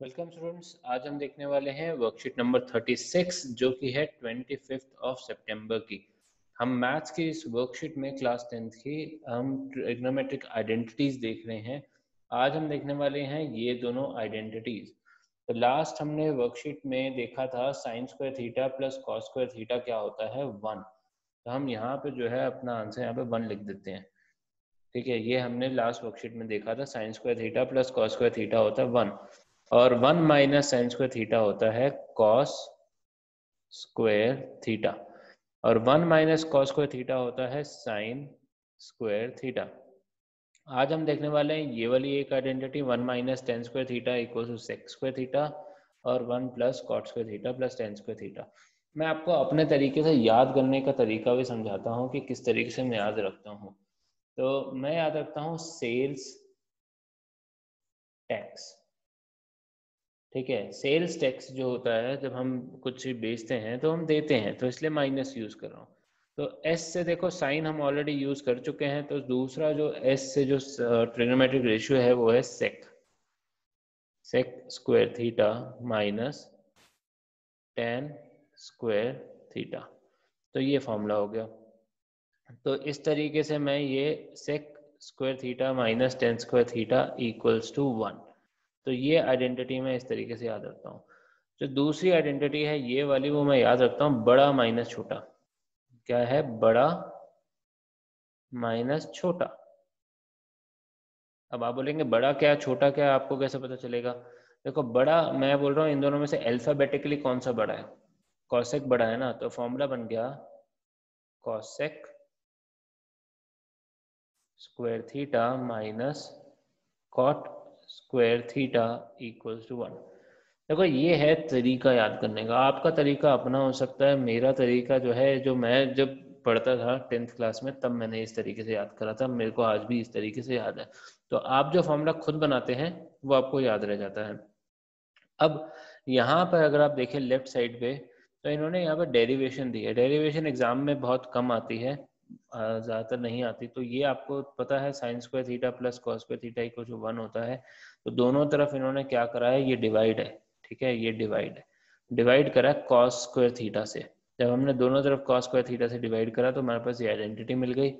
Welcome students, आज हम देखने वाले हैं वर्कशीट नंबर 36 जो कि है ट्वेंटी ऑफ़ सितंबर की। हम मैथ्स की इस वर्कशीट में क्लास टेंथ की, हम ट्रिग्नोमेट्रिक आइडेंटिटीज देख रहे हैं। आज हम देखने वाले हैं ये दोनों आइडेंटिटीज तो लास्ट हमने वर्कशीट में देखा था sine square theta plus cos square theta क्या होता है? वन तो हम यहाँ पे जो है अपना आंसर यहाँ पे वन लिख देते हैं। ठीक है, ये हमने लास्ट वर्कशीट में देखा था sine square theta plus cos square theta होता है वन और one minus sine square theta होता है कॉस स्क्वायर थीटा। और one minus cos square theta होता है साइन स्क्वायर थीटा। आज हम देखने वाले हैं, ये वाली एक identity, one minus tan square theta equal to sec square theta और one plus cot square theta plus tan square theta मैं आपको अपने तरीके से याद करने का तरीका भी समझाता हूँ कि किस तरीके से मैं याद रखता हूँ। तो मैं याद रखता हूँ सेल्स टैक्स ठीक है सेल्स टैक्स जो होता है, जब हम कुछ बेचते हैं तो हम देते हैं तो इसलिए माइनस यूज़ कर रहा हूँ। तो एस से देखो साइन हम ऑलरेडी यूज़ कर चुके हैं तो दूसरा जो एस से जो ट्रिग्नोमेट्रिक रेशियो है, वो है sec sec square theta minus tan square theta तो ये फॉर्मूला हो गया। तो इस तरीके से मैं ये sec square theta minus tan square theta equals to one तो ये आइडेंटिटी मैं इस तरीके से याद रखता हूँ। जो दूसरी आइडेंटिटी है, ये वाली वो मैं याद रखता हूँ, बड़ा माइनस छोटा। क्या है? बड़ा माइनस छोटा। अब आप बोलेंगे, बड़ा क्या, छोटा क्या, आपको कैसे पता चलेगा? देखो, बड़ा, मैं बोल रहा हूँ, इन दोनों में से अल्फाबेटिकली कौन सा बड़ा है? कॉसेक बड़ा है ना तो फॉर्मूला बन गया cosec square theta minus cot square theta equals to one देखो, ये है तरीका याद करने का। आपका तरीका अपना हो सकता है। मेरा तरीका जो है, जो मैं जब पढ़ता था टेंथ क्लास में, तब मैंने इस तरीके से याद करा था। मेरे को आज भी इस तरीके से याद है। तो आप जो फॉर्मूला खुद बनाते हैं, वो आपको याद रह जाता है। अब यहाँ पर अगर आप देखें लेफ़्ट साइड पे तो इन्होंने यहाँ पर डेरिवेशन दी है। डेरिवेशन एग्ज़ाम में बहुत कम आती है। ज़्यादातर नहीं आती। तो ये आपको पता है sine square theta plus cos square theta equal to one होता है। तो दोनों तरफ़ इन्होंने क्या करा है? ये डिवाइड है, ठीक है? ये डिवाइड है। डिवाइड करा कॉस स्क्वायर थीटा से। जब हमने दोनों तरफ़ कॉस स्क्वायर थीटा से डिवाइड करा तो हमारे पास ये आइडेंटिटी मिल गई।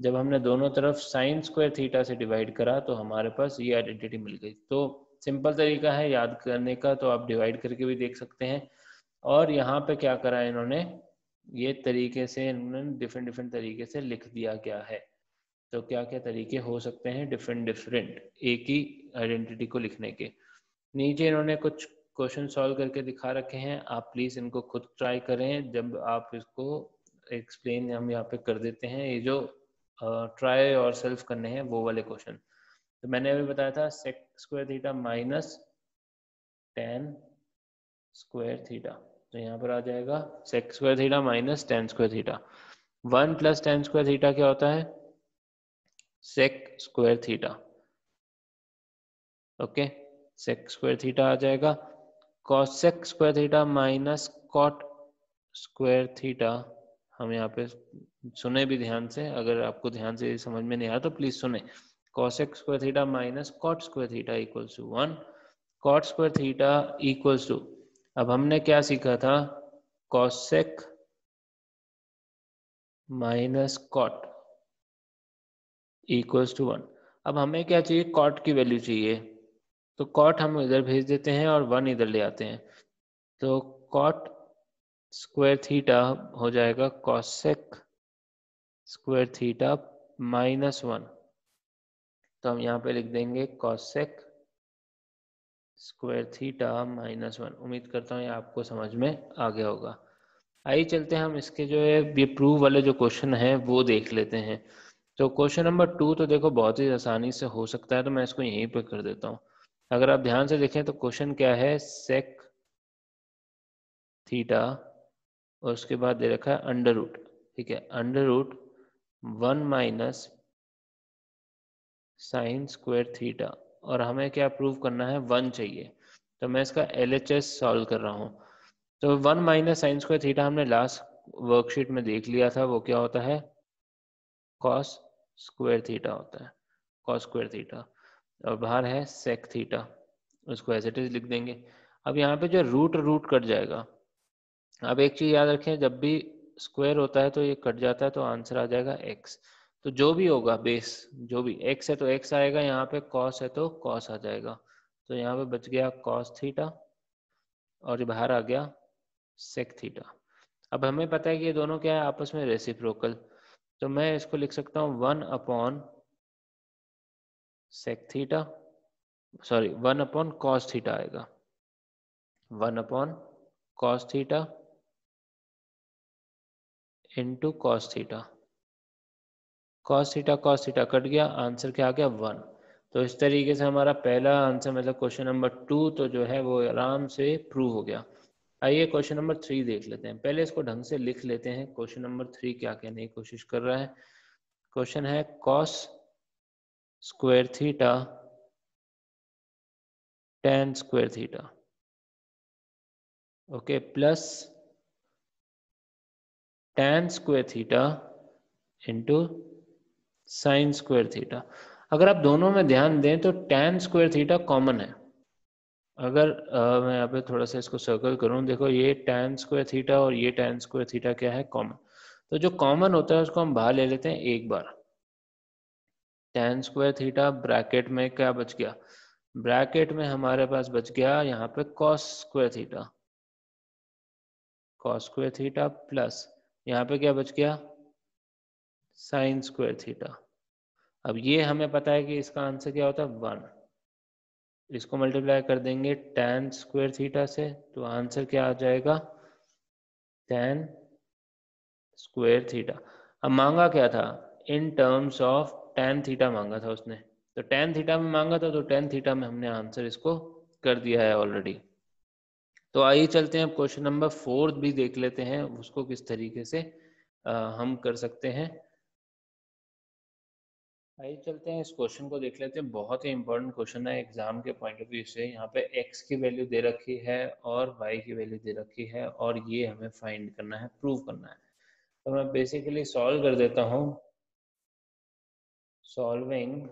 जब हमने दोनों तरफ़ साइन स्क्वायर थीटा से डिवाइड करा तो हमारे पास ये आइडेंटिटी मिल गई। तो सिंपल तरीका है, याद करने का तो आप डिवाइड करके भी देख सकते हैं। और यहाँ पे क्या करा है इन्होंने? ये तरीके से इन्होंने डिफरेंट डिफरेंट तरीके से लिख दिया गया है। तो क्या क्या तरीके हो सकते हैं डिफरेंट डिफरेंट एक ही आइडेंटिटी को लिखने के। नीचे इन्होंने कुछ क्वेश्चन सॉल्व करके दिखा रखे हैं। आप प्लीज़ इनको खुद ट्राई करें। जब आप इसको एक्सप्लेन हम यहाँ पे कर देते हैं। ये जो ट्राई और सेल्फ करने हैं, वो वाले क्वेश्चन तो मैंने अभी बताया था sec square theta minus tan square theta तो यहाँ पर आ जाएगा sec square theta minus tan square theta one plus tan square theta क्या होता है? Sec square theta okay sec square theta आ जाएगा। Cosec square theta minus cot square theta हम यहाँ पे सुने भी ध्यान से, अगर आपको ध्यान से समझ में नहीं आया तो प्लीज़ सुने। Cosec square theta minus cot square theta equals to one cot square theta equals to अब हमने क्या सीखा था? Cosec minus cot equals to one. अब हमें क्या चाहिए? कॉट की वैल्यू चाहिए। तो कॉट हम इधर भेज देते हैं और वन इधर ले आते हैं। तो कॉट स्क्वायर थीटा हो जाएगा cosec square theta minus one. तो हम यहाँ पे लिख देंगे cosec square theta minus one. उम्मीद करता हूँ ये आपको समझ में आ गया होगा। आइए चलते हैं, हम इसके जो है, ये प्रूव वाले जो क्वेश्चन है, वो देख लेते हैं। तो क्वेश्चन नंबर टू तो देखो, बहुत ही आसानी से हो सकता है तो मैं इसको यहीं पे कर देता हूँ। अगर आप ध्यान से देखें तो क्वेश्चन क्या है? सेक थीटा, और उसके बाद दे रखा है अंडर रूट ठीक है under root one minus sine square theta. और हमें क्या प्रूव करना है? वन चाहिए। तो मैं इसका एल एच एस सॉल्व कर रहा हूँ। तो one minus sine square theta हमने लास्ट वर्कशीट में देख लिया था। वो क्या होता है? कॉस स्क्वायर थीटा होता है। कॉस स्क्वायर थीटा और बाहर है सेक थीटा उसको एज इट इज़ लिख देंगे। अब यहाँ पे जो रूट रूट कट जाएगा। अब एक चीज़ याद रखें, जब भी स्क्वायर होता है तो ये कट जाता है तो आंसर आ जाएगा एक्स तो जो भी होगा बेस जो भी एक्स है तो एक्स आएगा, यहाँ पे कॉस है तो कॉस आ जाएगा। तो यहाँ पे बच गया कॉस थीटा और बाहर आ गया सेक थीटा अब हमें पता है कि ये दोनों क्या है, आपस में रेसिप्रोकल तो मैं इसको लिख सकता हूँ one upon sec theta sorry one upon cos theta आएगा। One upon cos theta into cos theta cos theta cos theta cut गया आंसर क्या आ गया? वन तो इस तरीके से हमारा पहला आंसर मतलब क्वेश्चन नंबर टू तो जो है वो आराम से प्रूव हो गया। आइए क्वेश्चन नंबर थ्री देख लेते हैं। पहले इसको ढंग से लिख लेते हैं। क्वेश्चन नंबर थ्री क्या कहने की कोशिश कर रहा है? क्वेश्चन है cos square theta tan square theta okay plus tan square theta into sine square theta अगर आप दोनों में ध्यान दें तो टेन स्क्वायर थीटा कॉमन है। अगर आ, मैं यहाँ पे थोड़ा सा इसको सर्कल करूँ देखो ये टेन स्क्वायर थीटा और ये टेन स्क्वायर थीटा क्या है? कॉमन तो जो कॉमन होता है उसको हम बाहर ले लेते हैं एक बार। टेन स्क्वायर थीटा ब्रैकेट में क्या बच गया? ब्रैकेट में हमारे पास बच गया यहाँ पे cos square theta cos square theta plus यहाँ पे क्या बच गया? Sine square theta. अब ये हमें पता है कि इसका आंसर क्या होता है? वन। इसको मल्टीप्लाई कर देंगे टेन स्क्वायर थीटा से तो आंसर क्या आ जाएगा? टेन स्क्वायर थीटा अब मांगा क्या था? In terms of tan theta मांगा था उसने। तो टेन थीटा में मांगा था तो टेन थीटा में हमने आंसर इसको कर दिया है ऑलरेडी तो आइए चलते हैं क्वेश्चन नंबर फोर्थ भी देख लेते हैं उसको किस तरीके से आ, हम कर सकते हैं। आइए चलते हैं, इस क्वेश्चन को देख लेते हैं। बहुत ही इंपॉर्टेंट क्वेश्चन है एग्ज़ाम के पॉइंट ऑफ़ व्यू से। यहाँ पे एक्स की वैल्यू दे रखी है और वाई की वैल्यू दे रखी है और ये हमें फाइंड करना है प्रूव करना है। तो मैं बेसिकली सॉल्व कर देता हूँ। सॉल्विंग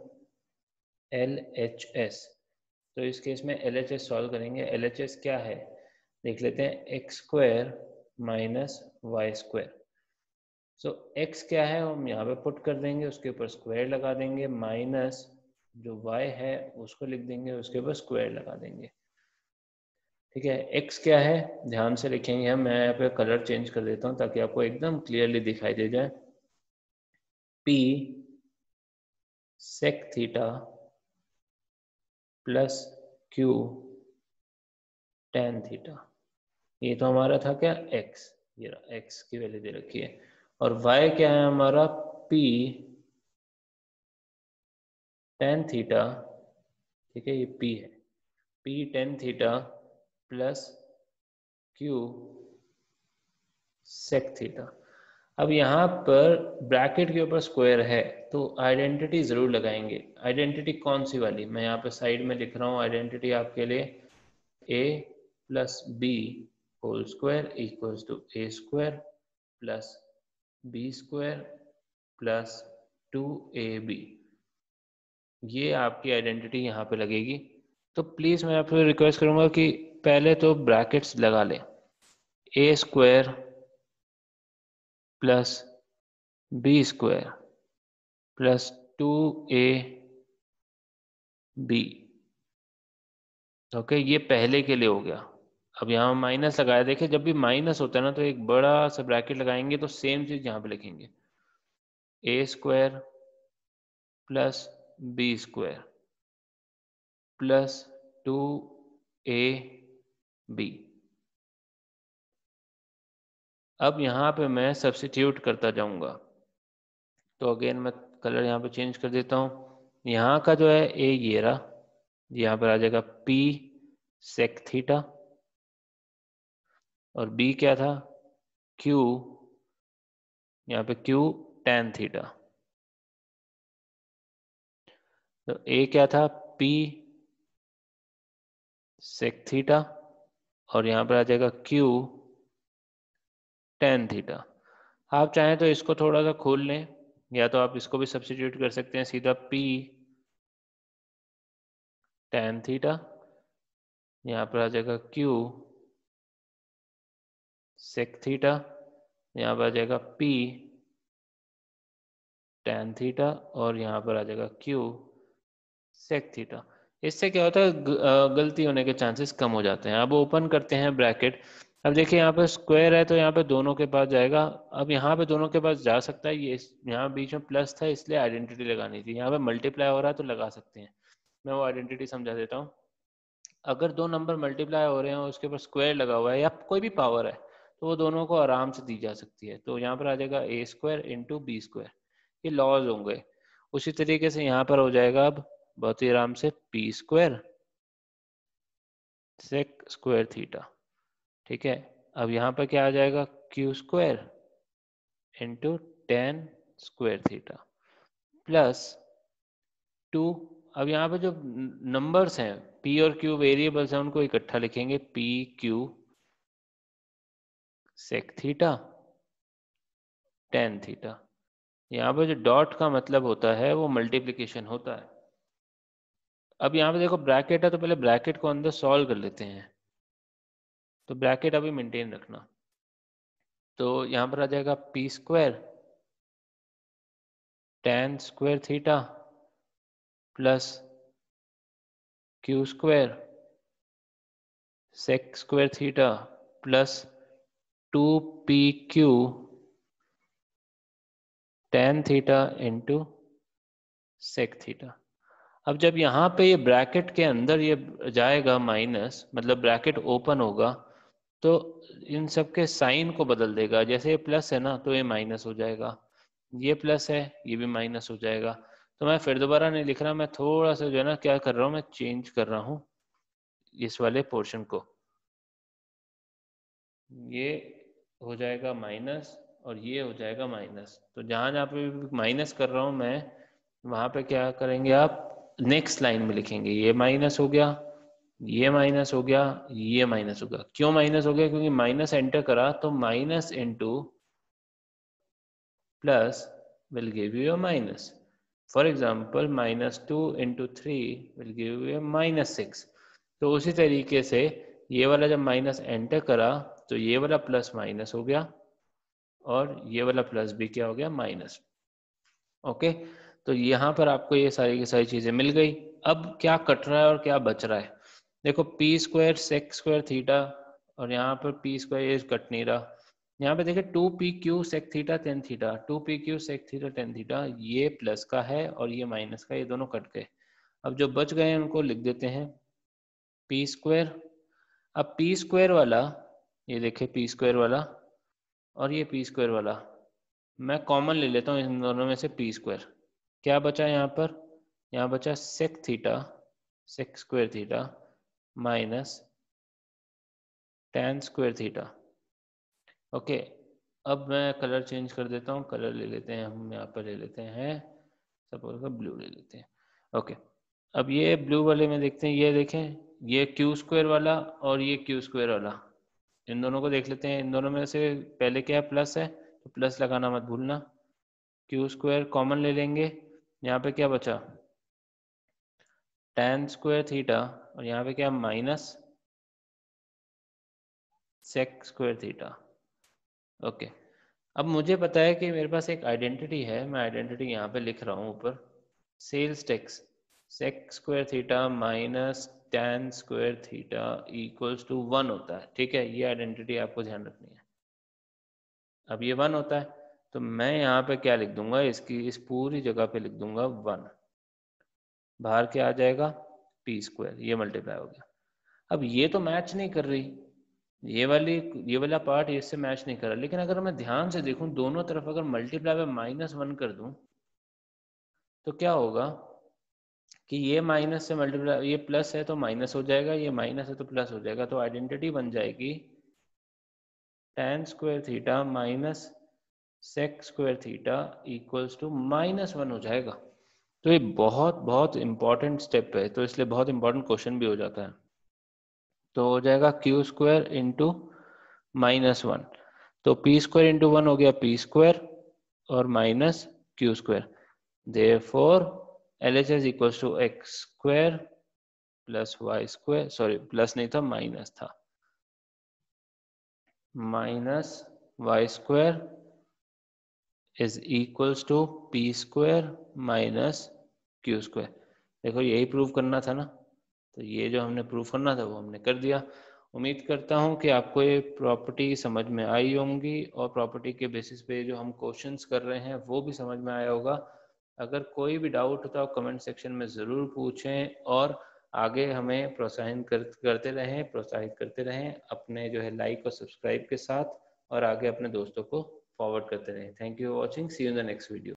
एल एच एस तो इस केस में एल एच एस सॉल्व करेंगे। एल एच एस क्या है? देख लेते हैं x square minus y square so so, x क्या है? हम यहाँ पे पुट कर देंगे उसके ऊपर स्क्वायर लगा देंगे माइनस जो y है उसको लिख देंगे उसके ऊपर स्क्वायर लगा देंगे। ठीक है? x क्या है? ध्यान से लिखेंगे हम मैं यहाँ पे कलर चेंज कर देता हूँ ताकि आपको एकदम क्लियरली दिखाई दे जाए। P sec theta plus q tan theta ये तो हमारा था क्या? x ये x की वैल्यू दे रखी है। और y क्या है हमारा? P टेन थीटा ठीक है, ये p है। P tan theta plus q sec theta अब यहाँ पर ब्रैकेट के ऊपर स्क्वायर है तो आइडेंटिटी ज़रूर लगाएँगे। आइडेंटिटी कौन सी वाली? मैं यहाँ पे साइड में लिख रहा हूँ आइडेंटिटी आपके लिए a plus b whole square equals to a square plus b square plus two a b. ये आपकी आइडेंटिटी यहाँ पे लगेगी। तो प्लीज़ मैं आपसे रिक्वेस्ट करूँगा कि पहले तो ब्रैकेट्स लगा लें। A square plus b square plus two a b. Okay, ये पहले के लिए हो गया। अब यहाँ माइनस लगाया देखिए जब भी माइनस होता है ना तो एक बड़ा सा ब्रैकेट लगाएँगे तो सेम चीज़ यहाँ पे लिखेंगे। A square plus b square plus two a b अब यहाँ पे मैं सब्सिट्यूट करता जाऊँगा। तो अगेन मैं कलर यहाँ पे चेंज कर देता हूँ। यहाँ का जो है ए ये रहा। यहाँ पर आ जाएगा पी सेक थीटा और बी क्या था? क्यू यहाँ पे क्यू टेन थीटा तो ए क्या था? पी सेक थीटा और यहाँ पर आ जाएगा क्यू टेन थीटा आप चाहें तो इसको थोड़ा सा खोल लें, या तो आप इसको भी सब्सिट्यूट कर सकते हैं सीधा पी टेन थीटा यहाँ पर आ जाएगा क्यू सेक थीटा यहाँ पर आ जाएगा पी टेन थीटा और यहाँ पर आ जाएगा क्यू सेक थीटा इससे क्या होता है गलती होने के चांसेस कम हो जाते हैं। अब ओपन करते हैं ब्रैकेट अब देखिए, यहाँ पे स्क्वायर है तो यहाँ पे दोनों के पास जाएगा। अब यहाँ पे दोनों के पास जा सकता है, ये यहाँ बीच में प्लस था, इसलिए आइडेंटिटी लगानी थी। यहाँ पे मल्टीप्लाई हो रहा है तो लगा सकते हैं। मैं वो आइडेंटिटी समझा देता हूँ। अगर दो नंबर मल्टीप्लाई हो रहे हैं, उसके ऊपर स्क्वायर लगा हुआ है, या कोई भी पावर है तो वो दोनों को आराम से दी जा सकती है। तो यहाँ पर आ जाएगा a square into b square ये लॉज होंगे। उसी तरीके से यहाँ पर हो जाएगा अब बहुत ही आराम से p square sec square theta ठीक है? अब यहाँ पर क्या आ जाएगा? Q square into tan square theta plus two अब यहाँ पर जो नंबर्स हैं पी और क्यू वेरिएबल्स हैं, उनको इकट्ठा लिखेंगे p q sec theta tan theta यहाँ पे जो डॉट का मतलब होता है, वो मल्टीप्लीकेशन होता है। अब यहाँ पे देखो ब्रैकेट है तो पहले ब्रैकेट को अंदर सॉल्व कर लेते हैं। तो ब्रैकेट अभी मेंटेन रखना। तो यहाँ पर आ जाएगा p square tan square theta plus q square sec square theta plus two p q tan theta into sec theta अब जब यहाँ पे ये ब्रैकेट के अंदर ये जाएगा माइनस मतलब ब्रैकेट ओपन होगा तो इन सब के साइन को बदल देगा। जैसे ये प्लस है ना तो ये माइनस हो जाएगा। ये प्लस है, ये भी माइनस हो जाएगा। तो मैं फिर दोबारा नहीं लिख रहा, मैं थोड़ा सा जो है ना, क्या कर रहा हूँ, मैं चेंज कर रहा हूँ इस वाले पोर्शन को। ये हो जाएगा माइनस और ये हो जाएगा माइनस। तो जहाँ जहाँ पे माइनस कर रहा हूँ मैं, वहाँ पे क्या करेंगे आप? नेक्स्ट लाइन में लिखेंगे, ये माइनस हो गया, ये माइनस हो गया, ये माइनस हो गया। क्यों माइनस हो गया? क्योंकि माइनस एंटर करा तो minus into plus will give you minus for example minus two into three will give you minus six तो उसी तरीके से ये वाला जब माइनस एंटर करा तो ये वाला प्लस माइनस हो गया और ये वाला प्लस भी क्या हो गया? माइनस ओके तो यहाँ पर आपको ये सारी की सारी चीज़ें मिल गई। अब क्या कट रहा है और क्या बच रहा है? देखो p square sec square theta और यहाँ पर पी स्क्वायर ये कट नहीं रहा। यहाँ पे देखिए two p q sec theta tan theta two p q sec theta tan theta ये प्लस का है और ये माइनस का, ये दोनों कट गए। अब जो बच गए उनको लिख देते हैं। पी स्क्वायर अब पी स्क्वायर वाला ये देखे पी स्क्वायर वाला और ये पी स्क्वायर वाला। मैं कॉमन ले लेता हूँ इन दोनों में से पी स्क्वायर क्या बचा यहाँ पर? यहाँ बचा sec theta sec square theta minus tan square theta okay अब मैं कलर चेंज कर देता हूँ। कलर ले लेते हैं हम, यहाँ पर ले लेते हैं। सपोज़ का ब्लू ले लेते हैं। ओके अब ये ब्लू वाले में देखते हैं। ये देखें, ये क्यू स्क्वायर वाला और ये क्यू स्क्वायर वाला। इन दोनों को देख लेते हैं। इन दोनों में से पहले क्या है? प्लस है तो प्लस लगाना मत भूलना। क्यू स्क्वायर कॉमन ले लेंगे। यहाँ पे क्या बचा? टेन स्क्वायर थीटा और यहाँ पे क्या minus sec square theta okay अब मुझे पता है कि मेरे पास एक आइडेंटिटी है। मैं आइडेंटिटी यहाँ पे लिख रहा हूँ ऊपर। Sales tax sec square theta minus tan square theta equals to one होता है। ठीक है, ये आइडेंटिटी आपको ध्यान रखनी है। अब ये वन होता है तो मैं यहाँ पे क्या लिख दूँगा? इसकी, इस पूरी जगह पे लिख दूँगा वन बाहर क्या आ जाएगा? पी स्क्वायर ये मल्टीप्लाई हो गया। अब ये तो मैच नहीं कर रही। ये वाली, ये वाला पार्ट इससे मैच नहीं कर रहा। लेकिन अगर मैं ध्यान से देखूँ, दोनों तरफ़ अगर मल्टीप्लाई बाय माइनस वन कर दूँ तो क्या होगा? कि ये माइनस से मल्टीप्लाई ये प्लस है तो माइनस हो जाएगा, ये माइनस है तो प्लस हो जाएगा तो आइडेंटिटी बन जाएगी tan square theta minus sec square theta equals to minus one हो जाएगा। तो ये बहुत बहुत इंपॉर्टेंट स्टेप है तो इसलिए बहुत इंपॉर्टेंट क्वेश्चन भी हो जाता है। तो हो जाएगा q square into minus one तो पी स्क्वायर इंटू वन हो गया पी स्क्वायर और minus q square therefore L H S equal to x square plus y square sorry plus नहीं था माइनस था minus y square is equals to p square minus q square देखो, यही prove करना था ना? तो ये जो हमने प्रूव करना था, वो हमने कर दिया। उम्मीद करता हूँ कि आपको ये प्रॉपर्टी समझ में आई होंगी और प्रॉपर्टी के बेसिस पे जो हम क्वेश्चंस कर रहे हैं, वो भी समझ में आया होगा। अगर कोई भी डाउट है कमेंट सेक्शन में ज़रूर पूछें और आगे हमें प्रोत्साहित कर, करते रहें प्रोत्साहित करते रहें अपने जो है लाइक और सब्सक्राइब के साथ और आगे अपने दोस्तों को फॉरवर्ड करते रहें। Thank you for watching see you in the next video